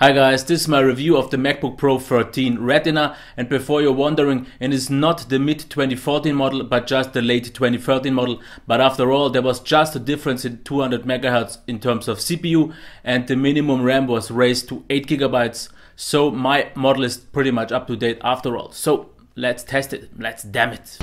Hi guys, this is my review of the MacBook Pro 13 Retina and before you're wondering, it is not the mid 2014 model but just the late 2013 model but after all there was just a difference in 200 MHz in terms of CPU and the minimum RAM was raised to 8 gigabytes so my model is pretty much up to date after all. So let's test it, let's damn it.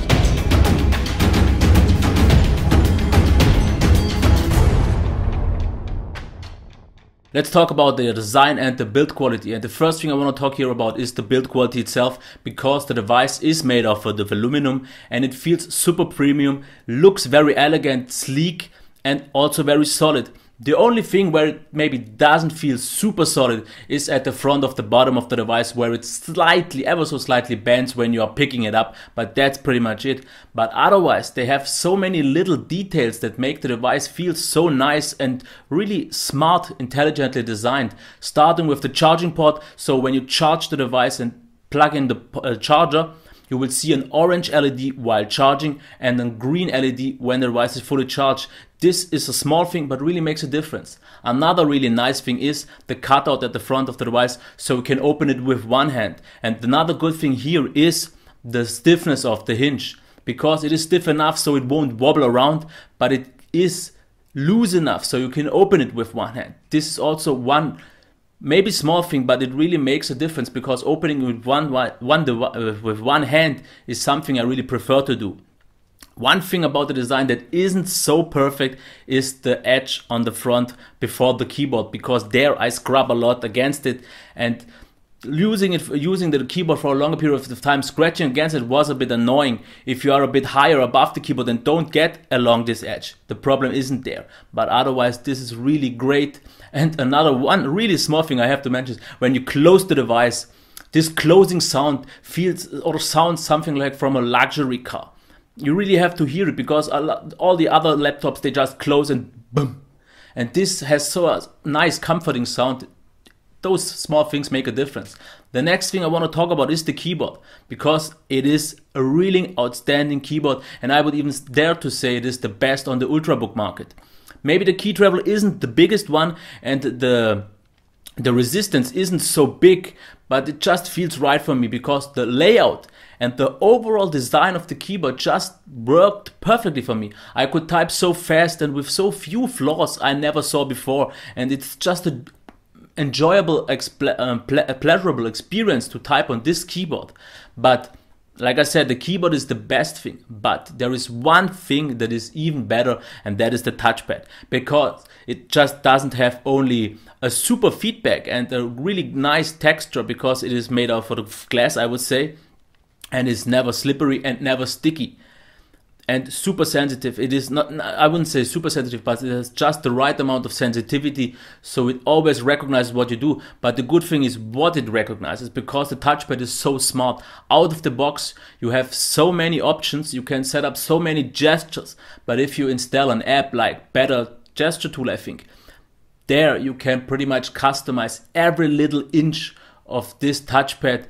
Let's talk about the design and the build quality. And the first thing I want to talk here about is the build quality itself because the device is made of uh, the aluminum and it feels super premium, looks very elegant, sleek and also very solid. The only thing where it maybe doesn't feel super solid is at the front of the bottom of the device where it slightly, ever so slightly bends when you are picking it up, but that's pretty much it. But otherwise, they have so many little details that make the device feel so nice and really smart, intelligently designed. Starting with the charging port, so when you charge the device and plug in the uh, charger, you will see an orange LED while charging and a green LED when the device is fully charged. This is a small thing but really makes a difference. Another really nice thing is the cutout at the front of the device so you can open it with one hand. And another good thing here is the stiffness of the hinge because it is stiff enough so it won't wobble around but it is loose enough so you can open it with one hand. This is also one maybe small thing, but it really makes a difference because opening with one, one uh, with one hand is something I really prefer to do. One thing about the design that isn't so perfect is the edge on the front before the keyboard because there I scrub a lot against it and using it using the keyboard for a longer period of time scratching against it was a bit annoying. If you are a bit higher above the keyboard and don't get along this edge. The problem isn't there. But otherwise this is really great. And another one really small thing i have to mention is when you close the device this closing sound feels or sounds something like from a luxury car. You really have to hear it because all the other laptops they just close and boom. And this has so a nice comforting sound those small things make a difference. The next thing I want to talk about is the keyboard because it is a really outstanding keyboard and I would even dare to say it is the best on the ultrabook market. Maybe the key travel isn't the biggest one and the the resistance isn't so big, but it just feels right for me because the layout and the overall design of the keyboard just worked perfectly for me. I could type so fast and with so few flaws I never saw before, and it's just a enjoyable, um, ple pleasurable experience to type on this keyboard. But like I said, the keyboard is the best thing, but there is one thing that is even better, and that is the touchpad. Because it just doesn't have only a super feedback and a really nice texture because it is made out of glass, I would say, and is never slippery and never sticky and super sensitive. It is not, I wouldn't say super sensitive, but it has just the right amount of sensitivity. So it always recognizes what you do. But the good thing is what it recognizes because the touchpad is so smart. Out of the box, you have so many options. You can set up so many gestures. But if you install an app like Better Gesture Tool, I think, there you can pretty much customize every little inch of this touchpad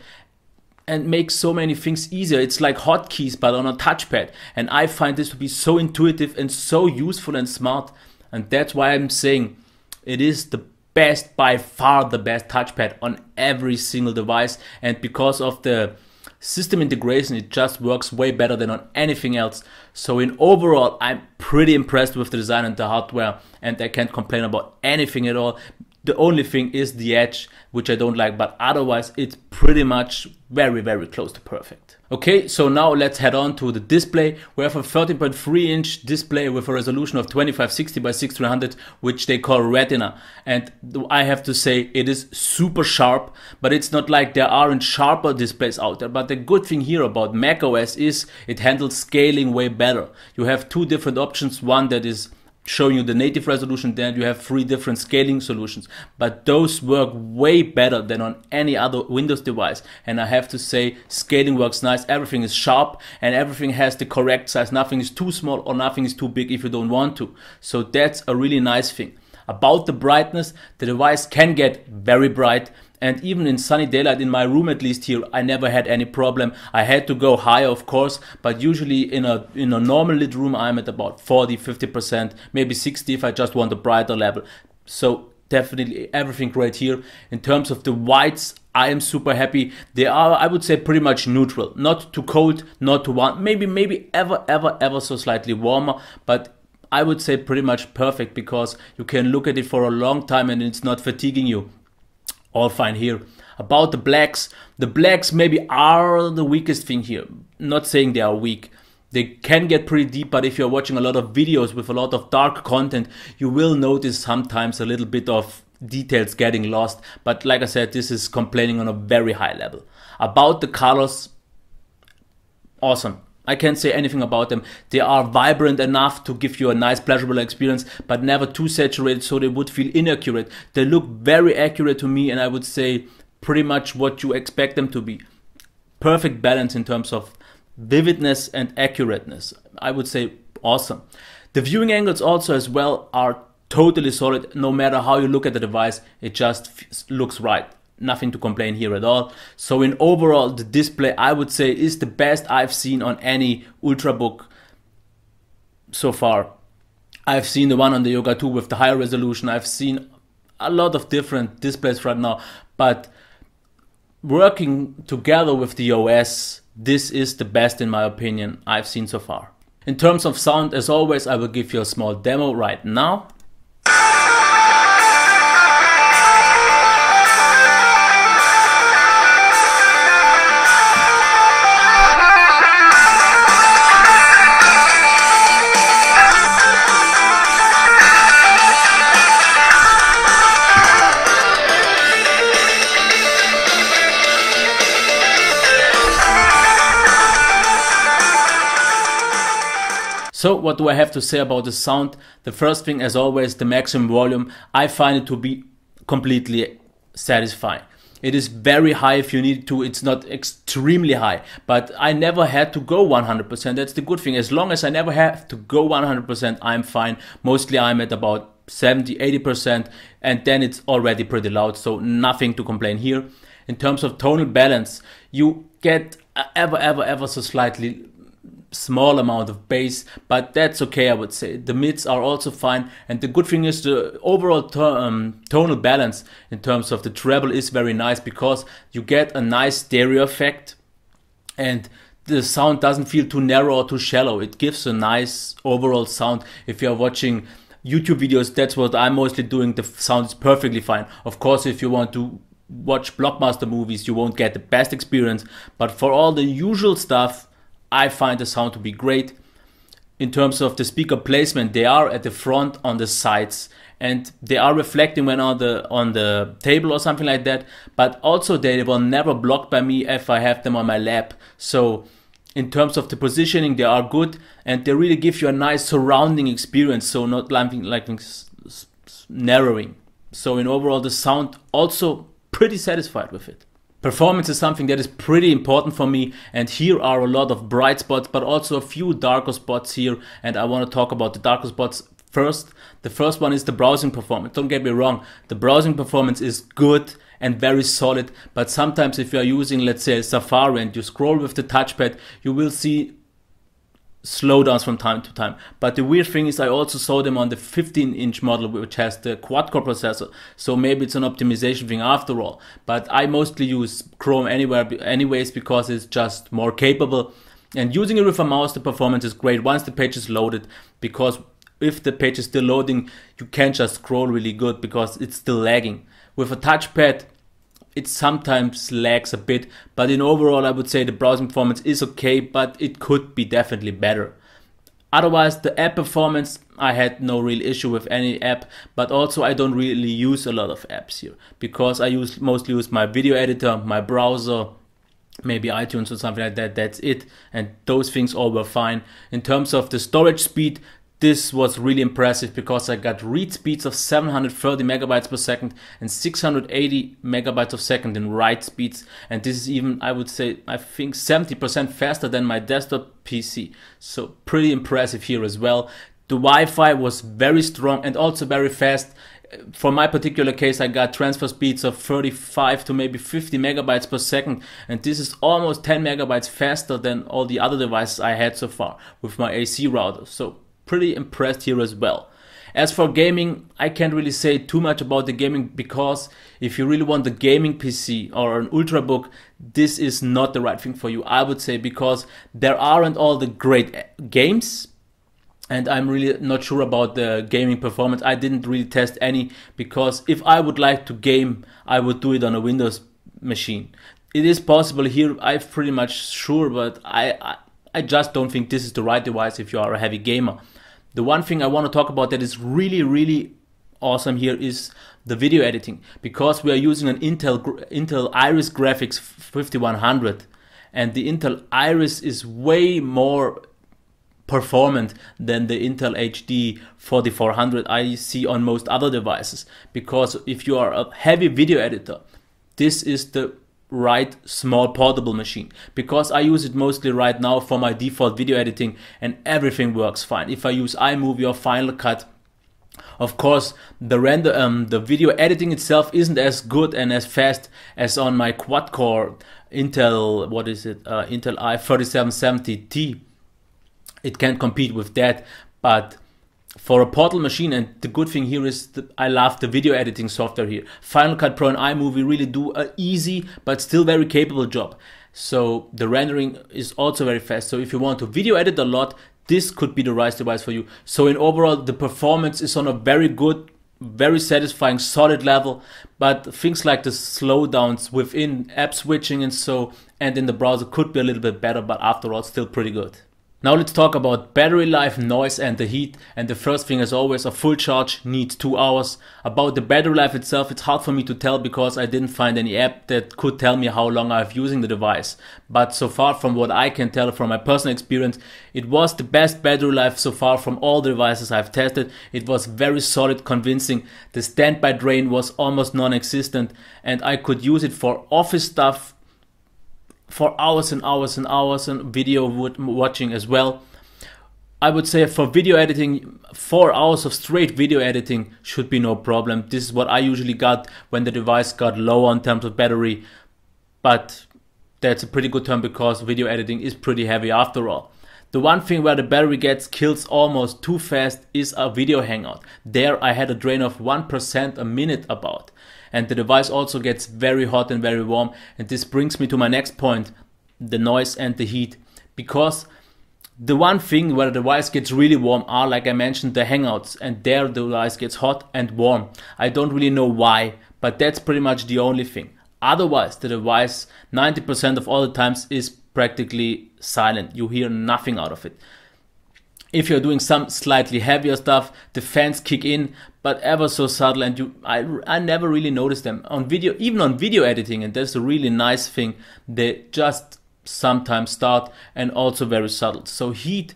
and makes so many things easier. It's like hotkeys, but on a touchpad. And I find this to be so intuitive and so useful and smart. And that's why I'm saying it is the best, by far the best touchpad on every single device. And because of the system integration, it just works way better than on anything else. So in overall, I'm pretty impressed with the design and the hardware, and I can't complain about anything at all. The only thing is the edge, which I don't like, but otherwise it's pretty much very, very close to perfect. Okay, so now let's head on to the display. We have a 13.3 inch display with a resolution of 2560 by 6300, which they call Retina. And I have to say it is super sharp, but it's not like there aren't sharper displays out there. But the good thing here about macOS is it handles scaling way better. You have two different options, one that is showing you the native resolution then you have three different scaling solutions. But those work way better than on any other windows device. And i have to say scaling works nice. Everything is sharp and everything has the correct size. Nothing is too small or nothing is too big if you don't want to. So that's a really nice thing. About the brightness the device can get very bright and even in sunny daylight in my room at least here i never had any problem i had to go higher of course but usually in a in a normal lit room i'm at about 40 50% maybe 60 if i just want a brighter level so definitely everything great here. In terms of the whites, I am super happy. They are, I would say, pretty much neutral. Not too cold, not too warm. Maybe, maybe ever, ever, ever so slightly warmer, but I would say pretty much perfect because you can look at it for a long time and it's not fatiguing you. All fine here. About the blacks, the blacks maybe are the weakest thing here. Not saying they are weak. They can get pretty deep, but if you're watching a lot of videos with a lot of dark content, you will notice sometimes a little bit of details getting lost. But like I said, this is complaining on a very high level. About the colors, awesome. I can't say anything about them. They are vibrant enough to give you a nice, pleasurable experience, but never too saturated so they would feel inaccurate. They look very accurate to me, and I would say pretty much what you expect them to be. Perfect balance in terms of vividness and accurateness. I would say awesome. The viewing angles also as well are totally solid. No matter how you look at the device, it just looks right. Nothing to complain here at all. So in overall, the display I would say is the best I've seen on any Ultrabook so far. I've seen the one on the Yoga 2 with the higher resolution. I've seen a lot of different displays right now, but working together with the OS, this is the best in my opinion I've seen so far. In terms of sound, as always, I will give you a small demo right now. So what do I have to say about the sound? The first thing as always, the maximum volume. I find it to be completely satisfying. It is very high if you need to. It's not extremely high, but I never had to go 100%. That's the good thing. As long as I never have to go 100%, I'm fine. Mostly I'm at about 70, 80%, and then it's already pretty loud. So nothing to complain here. In terms of tonal balance, you get uh, ever, ever, ever so slightly small amount of bass, but that's okay, I would say. The mids are also fine, and the good thing is the overall um, tonal balance in terms of the treble is very nice because you get a nice stereo effect, and the sound doesn't feel too narrow or too shallow. It gives a nice overall sound. If you're watching YouTube videos, that's what I'm mostly doing. The sound is perfectly fine. Of course, if you want to watch blockbuster movies, you won't get the best experience, but for all the usual stuff, I find the sound to be great. In terms of the speaker placement, they are at the front on the sides and they are reflecting when on the on the table or something like that. But also they were never blocked by me if I have them on my lap. So in terms of the positioning, they are good and they really give you a nice surrounding experience. So not like, like narrowing. So in overall, the sound also pretty satisfied with it. Performance is something that is pretty important for me and here are a lot of bright spots but also a few darker spots here and I want to talk about the darker spots first. The first one is the browsing performance. Don't get me wrong, the browsing performance is good and very solid but sometimes if you are using let's say Safari and you scroll with the touchpad you will see slowdowns from time to time. But the weird thing is I also saw them on the 15 inch model which has the quad core processor. So maybe it's an optimization thing after all. But I mostly use Chrome anywhere anyways because it's just more capable. And using it with a mouse the performance is great once the page is loaded because if the page is still loading you can't just scroll really good because it's still lagging. With a touchpad it sometimes lags a bit, but in overall, I would say the browsing performance is okay, but it could be definitely better. Otherwise, the app performance, I had no real issue with any app, but also I don't really use a lot of apps here because I use mostly use my video editor, my browser, maybe iTunes or something like that. That's it, and those things all were fine. In terms of the storage speed, this was really impressive because I got read speeds of 730 megabytes per second and 680 megabytes per second in write speeds. And this is even, I would say, I think 70% faster than my desktop PC. So pretty impressive here as well. The Wi-Fi was very strong and also very fast. For my particular case, I got transfer speeds of 35 to maybe 50 megabytes per second, and this is almost 10 megabytes faster than all the other devices I had so far with my AC router. So pretty impressed here as well. As for gaming, I can't really say too much about the gaming because if you really want the gaming PC or an Ultrabook, this is not the right thing for you, I would say, because there aren't all the great eh, games. And I'm really not sure about the gaming performance. I didn't really test any because if I would like to game, I would do it on a Windows machine. It is possible here, I'm pretty much sure, but I, I, I just don't think this is the right device if you are a heavy gamer. The one thing I want to talk about that is really, really awesome here is the video editing because we are using an Intel Intel Iris Graphics 5100 and the Intel Iris is way more performant than the Intel HD 4400 I see on most other devices because if you are a heavy video editor this is the right small portable machine because I use it mostly right now for my default video editing and everything works fine. If I use iMovie or Final Cut, of course, the render, um, the video editing itself isn't as good and as fast as on my quad core Intel, what is it, uh, Intel i3770T. It can't compete with that, but for a portal machine and the good thing here is that I love the video editing software here. Final Cut Pro and iMovie really do a easy but still very capable job. So the rendering is also very fast. So if you want to video edit a lot, this could be the right device for you. So in overall, the performance is on a very good, very satisfying, solid level. But things like the slowdowns within app switching and so, and in the browser could be a little bit better, but after all, still pretty good. Now let's talk about battery life, noise and the heat. And the first thing as always, a full charge needs 2 hours. About the battery life itself, it's hard for me to tell because I didn't find any app that could tell me how long I've using the device. But so far from what I can tell from my personal experience, it was the best battery life so far from all the devices I've tested. It was very solid, convincing. The standby drain was almost non-existent and I could use it for office stuff for hours and hours and hours and video watching as well. I would say for video editing, four hours of straight video editing should be no problem. This is what I usually got when the device got low on terms of battery, but that's a pretty good term because video editing is pretty heavy after all. The one thing where the battery gets kills almost too fast is a video hangout. There I had a drain of 1% a minute about and the device also gets very hot and very warm. And this brings me to my next point, the noise and the heat. Because the one thing where the device gets really warm are, like I mentioned, the hangouts, and there the device gets hot and warm. I don't really know why, but that's pretty much the only thing. Otherwise, the device 90% of all the times is practically silent. You hear nothing out of it. If you're doing some slightly heavier stuff, the fans kick in, but ever so subtle, and you, I, I never really noticed them on video, even on video editing, and that's a really nice thing. They just sometimes start and also very subtle. So heat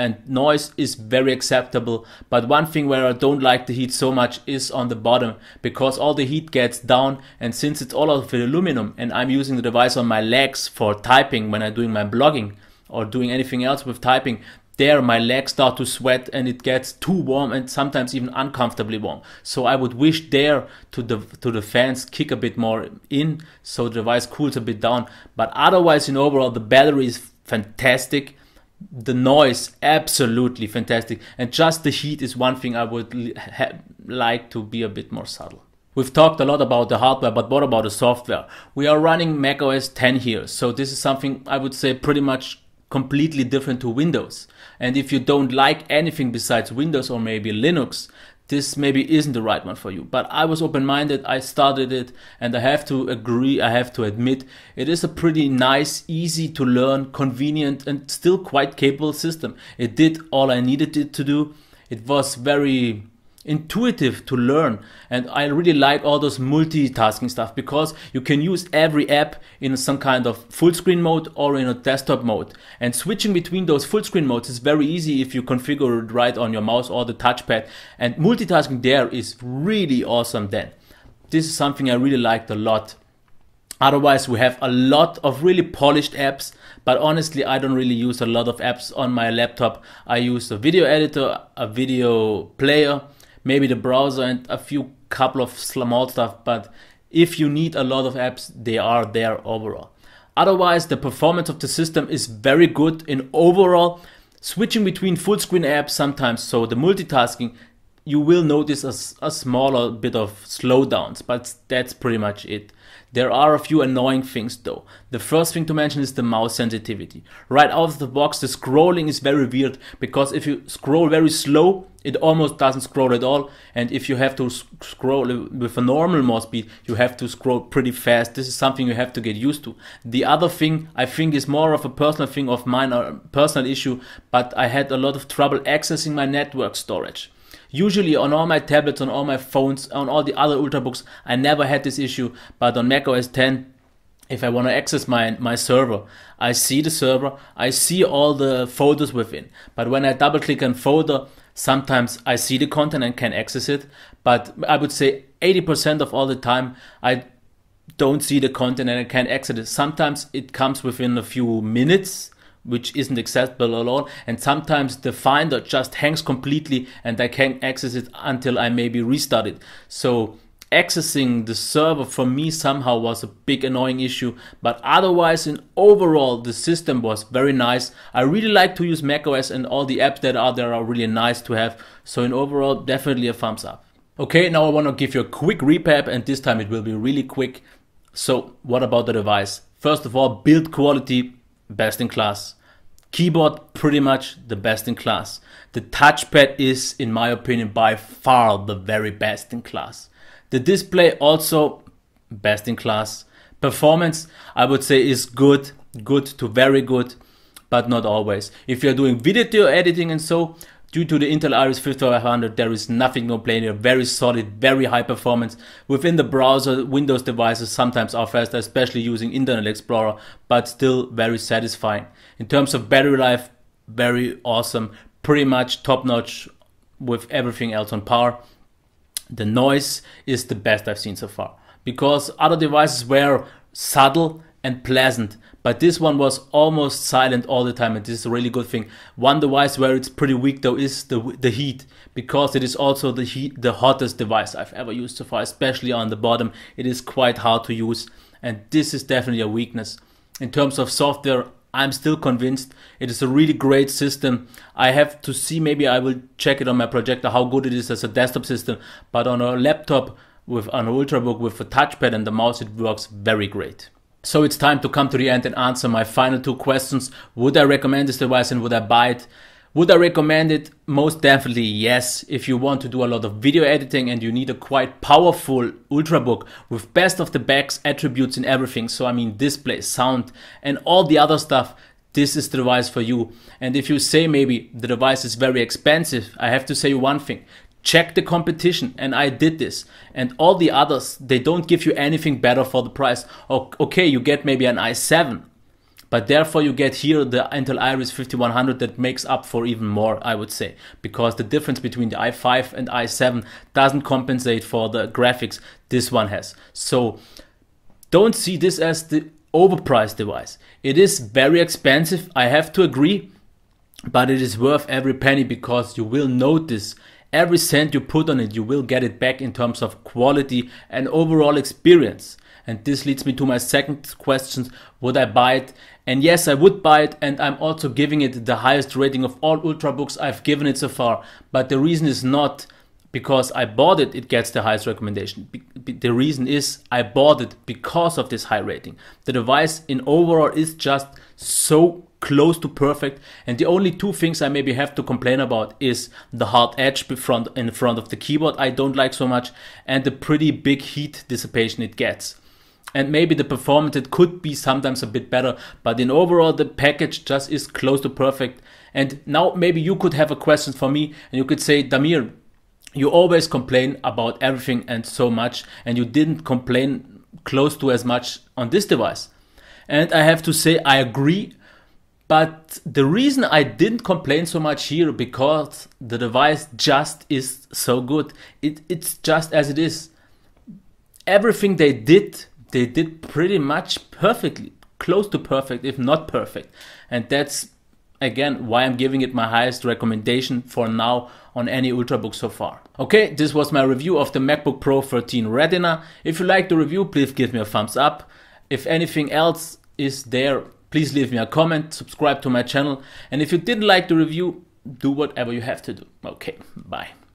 and noise is very acceptable. But one thing where I don't like the heat so much is on the bottom because all the heat gets down. And since it's all of aluminum and I'm using the device on my legs for typing when I'm doing my blogging or doing anything else with typing, there my legs start to sweat and it gets too warm and sometimes even uncomfortably warm. So I would wish there to the to the fans kick a bit more in so the device cools a bit down. But otherwise in overall the battery is fantastic. The noise absolutely fantastic and just the heat is one thing I would like to be a bit more subtle. We've talked a lot about the hardware, but what about the software? We are running macOS 10 here, so this is something I would say pretty much completely different to Windows. And if you don't like anything besides Windows or maybe Linux, this maybe isn't the right one for you. But I was open minded, I started it, and I have to agree, I have to admit, it is a pretty nice, easy to learn, convenient, and still quite capable system. It did all I needed it to do. It was very intuitive to learn. And i really like all those multitasking stuff because you can use every app in some kind of full screen mode or in a desktop mode. And switching between those full screen modes is very easy if you configure it right on your mouse or the touchpad. And multitasking there is really awesome then. This is something i really liked a lot. Otherwise, we have a lot of really polished apps, but honestly, I don't really use a lot of apps on my laptop. I use a video editor, a video player, maybe the browser and a few couple of small stuff. But if you need a lot of apps, they are there overall. Otherwise, the performance of the system is very good in overall. Switching between full screen apps sometimes, so the multitasking you will notice a, a smaller bit of slowdowns, but that's pretty much it. There are a few annoying things though. The first thing to mention is the mouse sensitivity. Right out of the box, the scrolling is very weird because if you scroll very slow, it almost doesn't scroll at all. And if you have to scroll with a normal mouse speed, you have to scroll pretty fast. This is something you have to get used to. The other thing I think is more of a personal thing of mine or personal issue, but I had a lot of trouble accessing my network storage. Usually on all my tablets, on all my phones, on all the other Ultrabooks, I never had this issue. But on Mac OS 10, if I want to access my, my server, I see the server, I see all the folders within. But when I double click on folder, sometimes I see the content and can access it. But I would say 80% of all the time, I don't see the content and I can't access it. Sometimes it comes within a few minutes which isn't accessible at all. And sometimes the Finder just hangs completely and I can't access it until I maybe restart it. So accessing the server for me somehow was a big annoying issue but otherwise in overall the system was very nice. I really like to use macOS and all the apps that are there are really nice to have. So in overall definitely a thumbs up. Okay now i want to give you a quick recap and this time it will be really quick. So what about the device? First of all build quality best in class. Keyboard, pretty much the best in class. The touchpad is, in my opinion, by far the very best in class. The display also best in class. Performance, I would say, is good, good to very good, but not always. If you're doing video editing and so, Due to the Intel Iris 5500, there is nothing complaining. Very solid, very high performance. Within the browser, Windows devices sometimes are faster, especially using Internet Explorer, but still very satisfying. In terms of battery life, very awesome. Pretty much top notch with everything else on par. The noise is the best I've seen so far because other devices were subtle and pleasant. But this one was almost silent all the time, and this is a really good thing. One device where it's pretty weak though is the the heat, because it is also the heat the hottest device I've ever used so far, especially on the bottom. It is quite hard to use, and this is definitely a weakness. In terms of software, I'm still convinced it is a really great system. I have to see, maybe I will check it on my projector how good it is as a desktop system, but on a laptop with an Ultrabook with a touchpad and the mouse, it works very great. So it's time to come to the end and answer my final two questions. Would I recommend this device and would I buy it? Would I recommend it? Most definitely yes. If you want to do a lot of video editing and you need a quite powerful Ultrabook with best of the backs attributes in everything. So I mean display, sound and all the other stuff. This is the device for you. And if you say maybe the device is very expensive, I have to say one thing check the competition and i did this. And all the others they don't give you anything better for the price. Okay you get maybe an i7 but therefore you get here the intel iris 5100 that makes up for even more i would say. Because the difference between the i5 and i7 doesn't compensate for the graphics this one has. So don't see this as the overpriced device. It is very expensive i have to agree but it is worth every penny because you will notice Every cent you put on it, you will get it back in terms of quality and overall experience. And this leads me to my second question Would I buy it? And yes, I would buy it, and I'm also giving it the highest rating of all Ultrabooks I've given it so far. But the reason is not because I bought it, it gets the highest recommendation. The reason is I bought it because of this high rating. The device in overall is just so close to perfect. And the only two things I maybe have to complain about is the hard edge front in front of the keyboard I don't like so much, and the pretty big heat dissipation it gets. And maybe the performance it could be sometimes a bit better, but in overall the package just is close to perfect. And now maybe you could have a question for me, and you could say, Damir, you always complain about everything and so much, and you didn't complain close to as much on this device. And I have to say, I agree but the reason I didn't complain so much here because the device just is so good. It, it's just as it is. Everything they did, they did pretty much perfectly, close to perfect, if not perfect. And that's again why I'm giving it my highest recommendation for now on any Ultrabook so far. Okay, this was my review of the MacBook Pro 13 Retina. If you liked the review, please give me a thumbs up. If anything else is there please leave me a comment, subscribe to my channel, and if you didn't like the review, do whatever you have to do. Okay, bye.